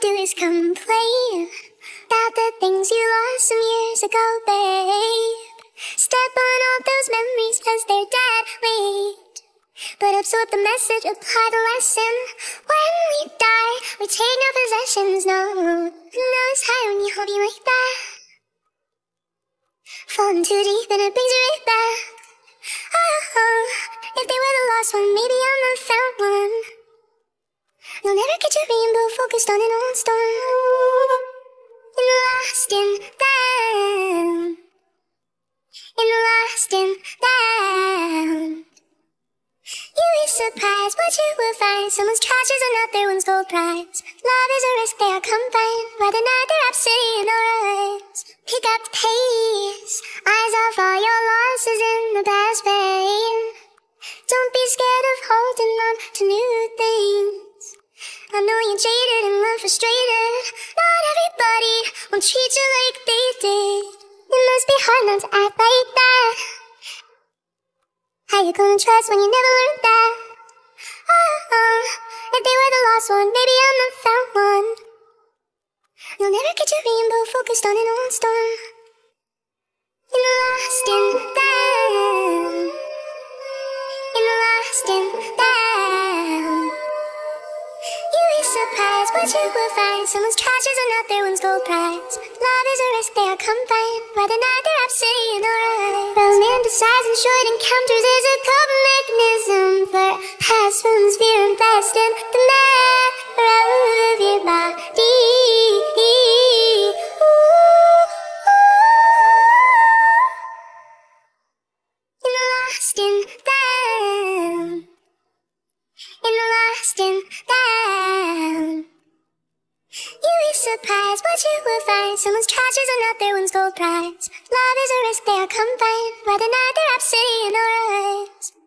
do is complain about the things you lost some years ago, babe. Step on all those memories cause they're dead weight. But absorb the message, apply the lesson. When we die, we take no possessions, no. No, it's high when you hold me like that. Falling too deep and it brings you right back. Oh, if they were the lost one, maybe on an old storm. And lost in them. And lost in them. You be surprised what you will find. Someone's trash is another one's gold prize. Love is a risk they are combined. Rather not their obsidian aura. Pick up the pace. Eyes off all your losses in the best vein. Don't be scared of holding on to new things. I know you're jaded and love frustrated. Not everybody will treat you like they did. It must be hard not to act like that. How you gonna trust when you never learned that? Oh, if they were the lost one, maybe I'm the found one. You'll never get your rainbow focused on an old storm. You're lost in them. You're lost in them. Surprised what you will find. Someone's trash is another one's gold prize. Love is a risk they are combined. Rather not their obsidian or rise. Romanticizing short encounters is a coping mechanism for past wounds, fear, and best in the marrow of your body. lost in washing down. You'd be surprised what you will find. Someone's trash is another one's gold prize. Love is a risk, they are combined. Whether or not they're obsidian or eyes.